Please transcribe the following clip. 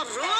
ਰੂਪ